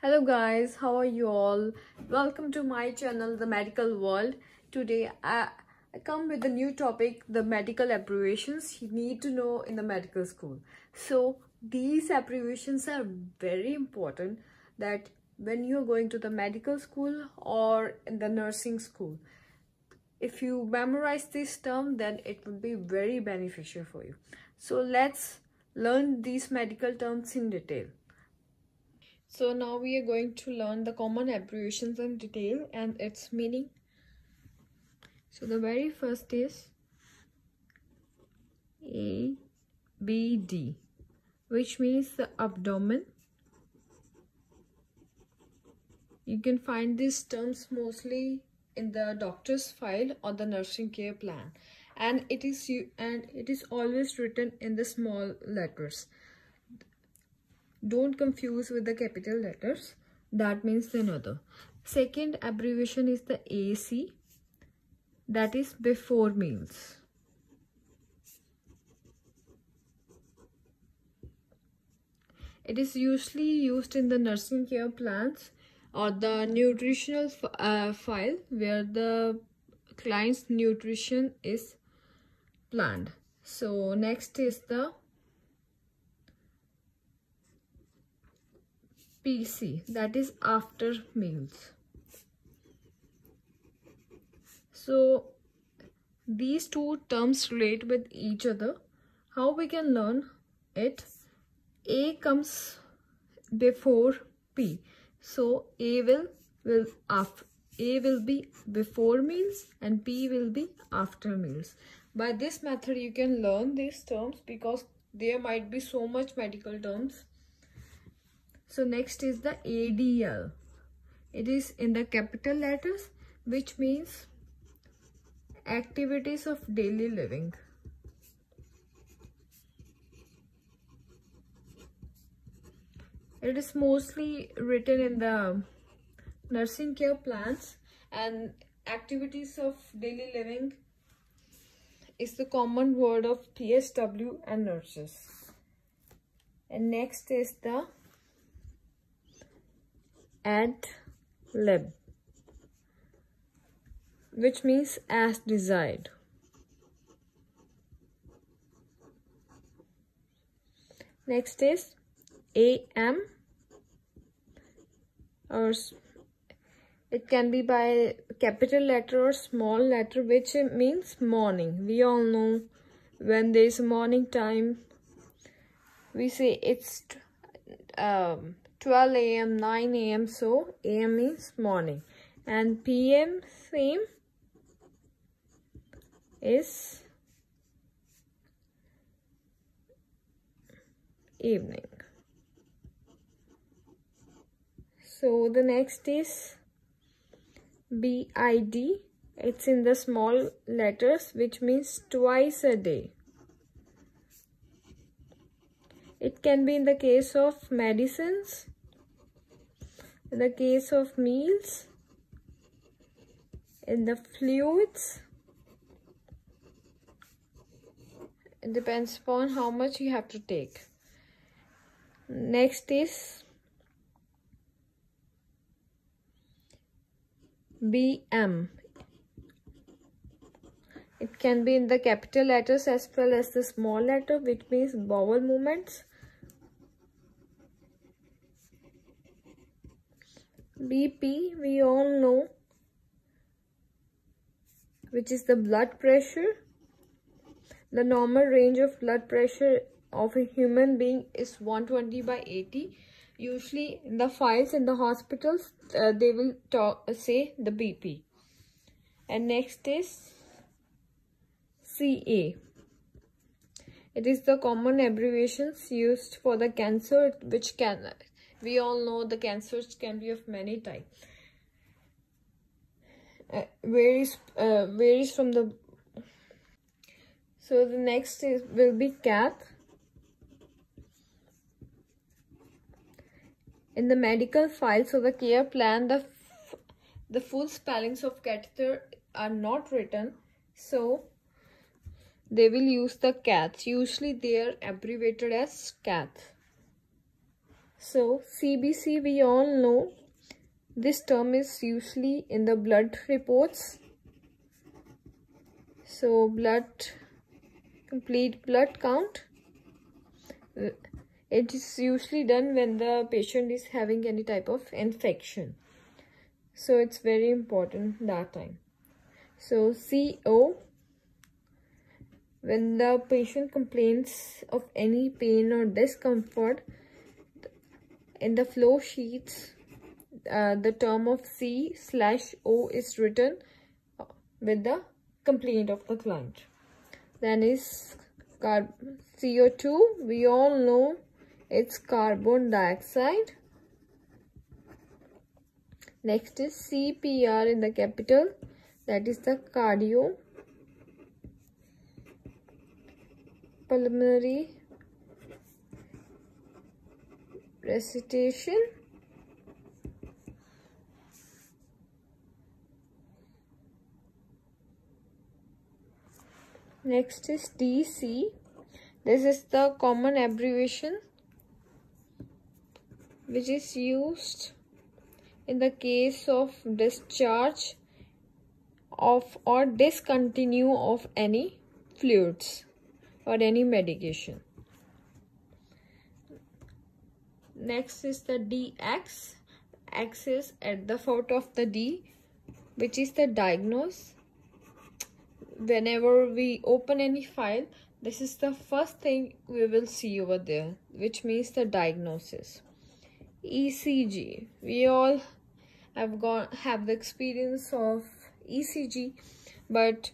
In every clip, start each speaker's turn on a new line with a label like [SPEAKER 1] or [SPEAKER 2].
[SPEAKER 1] Hello guys, how are you all? Welcome to my channel, The Medical World. Today I, I come with a new topic, the medical abbreviations you need to know in the medical school. So these abbreviations are very important that when you're going to the medical school or in the nursing school, if you memorize this term then it would be very beneficial for you. So let's learn these medical terms in detail. So now we are going to learn the common abbreviations in detail and its meaning. So the very first is ABD which means the abdomen. You can find these terms mostly in the doctor's file or the nursing care plan and it is and it is always written in the small letters don't confuse with the capital letters. That means the another. Second abbreviation is the AC. That is before meals. It is usually used in the nursing care plans or the nutritional uh, file where the client's nutrition is planned. So next is the PC that is after meals. So these two terms relate with each other. How we can learn it? A comes before P. So A will will A will be before meals and P will be after meals. By this method you can learn these terms because there might be so much medical terms so next is the ADL. It is in the capital letters which means activities of daily living. It is mostly written in the nursing care plans and activities of daily living is the common word of PSW and nurses. And next is the ad lib which means as desired. Next is AM or it can be by capital letter or small letter which means morning. We all know when there is morning time we say it's um, 12 a.m 9 a.m so am means morning. And pm same is evening. So the next is bid it's in the small letters which means twice a day it can be in the case of medicines, in the case of meals, in the fluids. It depends upon how much you have to take. Next is BM. It can be in the capital letters as well as the small letter which means bowel movements. BP we all know which is the blood pressure. The normal range of blood pressure of a human being is 120 by 80. Usually in the files in the hospitals uh, they will talk, uh, say the BP. And next is CA. It is the common abbreviations used for the cancer which can we all know the cancers can be of many types uh, varies uh, varies from the so the next is will be cath. In the medical files of the care plan the the full spellings of catheter are not written. So they will use the cath. Usually they are abbreviated as cath So CBC we all know this term is usually in the blood reports. So blood, complete blood count. It is usually done when the patient is having any type of infection. So it's very important that time. So CO when the patient complains of any pain or discomfort in the flow sheets uh, the term of C slash O is written with the complaint of the client. Then is CO2. We all know it's carbon dioxide. Next is CPR in the capital. That is the cardio pulmonary recitation. Next is DC this is the common abbreviation which is used in the case of discharge of or discontinue of any fluids or any medication next is the dx x. Is at the foot of the d which is the diagnose. Whenever we open any file this is the first thing we will see over there which means the diagnosis. ECG we all have got have the experience of ECG but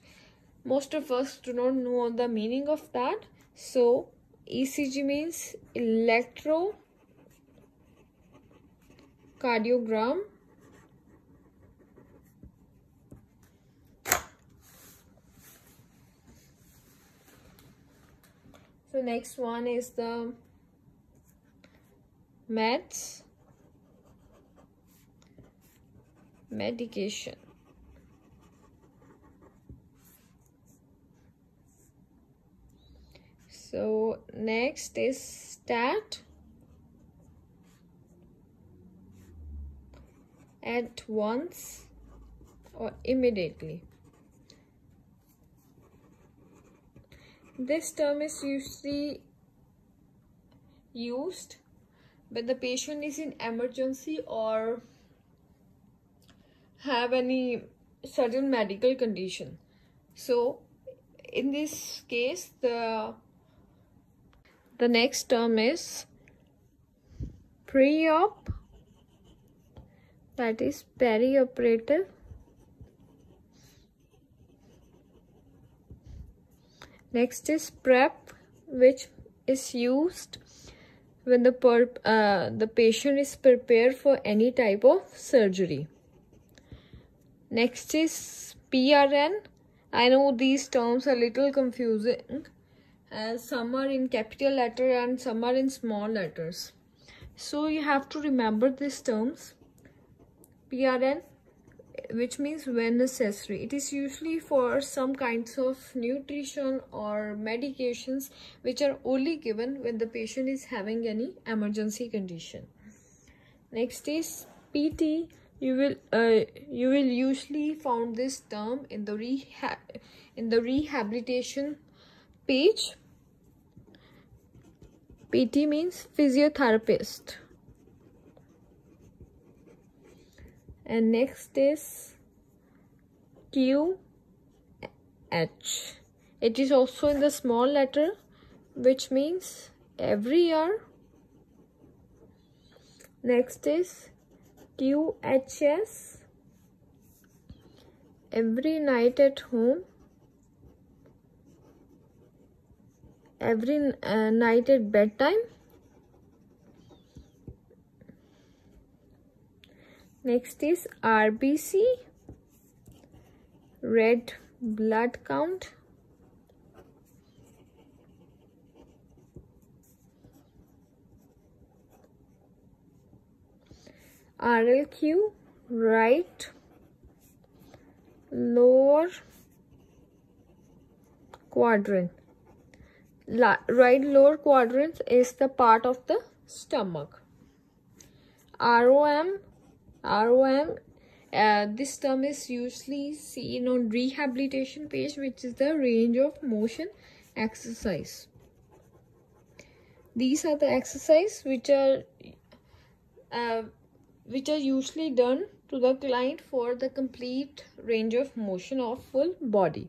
[SPEAKER 1] most of us do not know the meaning of that. So ECG means electro cardiogram. So next one is the meds medication. So next is stat at once or immediately This term is usually used when the patient is in emergency or have any certain medical condition. So in this case the the next term is pre-op that is perioperative. Next is prep which is used when the per, uh, the patient is prepared for any type of surgery. Next is prn i know these terms are little confusing as some are in capital letter and some are in small letters. So you have to remember these terms prn which means when necessary. It is usually for some kinds of nutrition or medications which are only given when the patient is having any emergency condition. Next is pt you will uh, you will usually found this term in the rehab in the rehabilitation page. Pt means physiotherapist and next is Q H. It is also in the small letter which means every year. Next is QHS every night at home. Every uh, night at bedtime next is RBC red blood count. RLQ right. Lower quadrant. La right lower quadrant is the part of the stomach. ROM ROM uh, this term is usually seen on rehabilitation page which is the range of motion exercise. These are the exercise which are uh, which are usually done to the client for the complete range of motion of full body.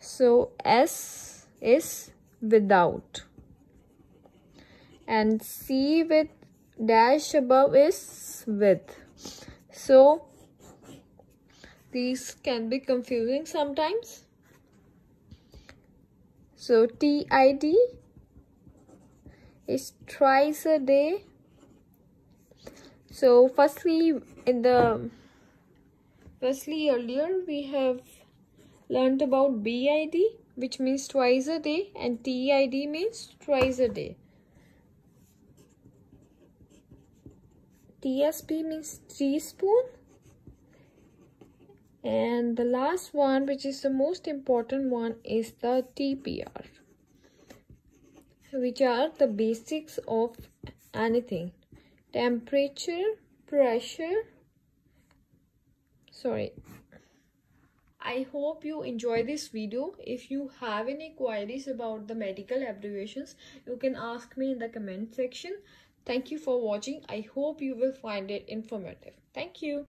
[SPEAKER 1] So s is without and c with dash above is width. so these can be confusing sometimes. So TID is twice a day. So firstly in the firstly earlier we have learned about BID which means twice a day and TID means twice a day TSP means teaspoon and the last one which is the most important one is the TPR which are the basics of anything temperature pressure sorry I hope you enjoy this video. If you have any queries about the medical abbreviations, you can ask me in the comment section. Thank you for watching. I hope you will find it informative. Thank you.